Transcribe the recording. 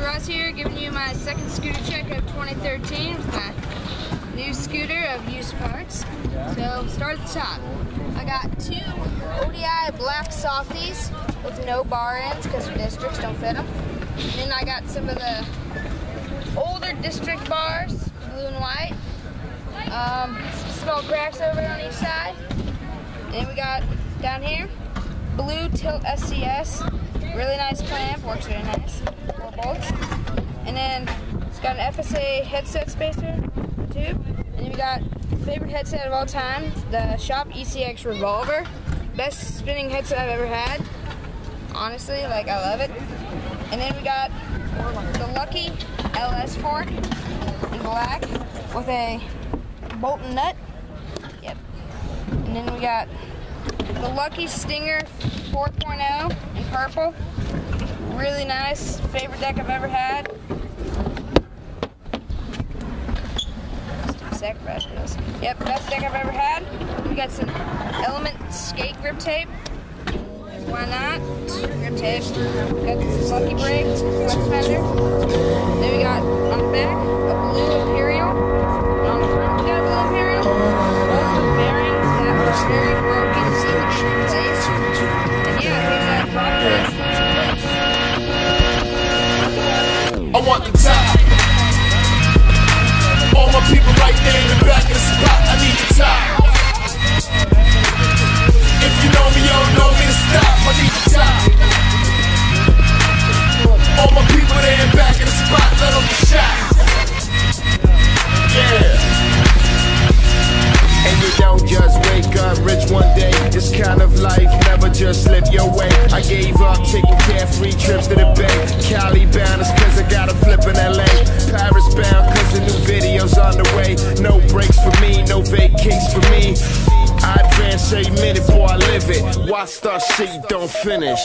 Ross here, giving you my second scooter check of 2013 with my new scooter of used parts. So, start at the top. I got two ODI black softies with no bar ends because the districts don't fit them. Then I got some of the older district bars, blue and white. Um, small cracks over on each side. And we got down here, blue tilt SCS. Really nice clamp, works very nice. Bolts. And then it's got an FSA headset spacer tube. And then we got favorite headset of all time, the Shop ECX Revolver. Best spinning headset I've ever had. Honestly, like I love it. And then we got the Lucky LS fork in black with a bolt and nut. Yep. And then we got the Lucky Stinger 4.0 in purple. Really nice. Favorite deck I've ever had. Yep, best deck I've ever had. We got some Element skate grip tape. Why not? Grip tape. Got this Lucky Brake. Then we got on the back a blue Imperial. I top. All my people right there in the back of the spot. I need the top. If you know me, you don't know me to stop. I need the top. All my people there in back of the spot. Let them get shot. Yeah. And you don't just wake up rich one day. This kind of life never just slip your way. I gave up taking carefree trips to the bay. Cali bound is cause I got a on the way. No breaks for me, no vacates for me. I advance every minute, boy, I live it. Why start shit don't finish?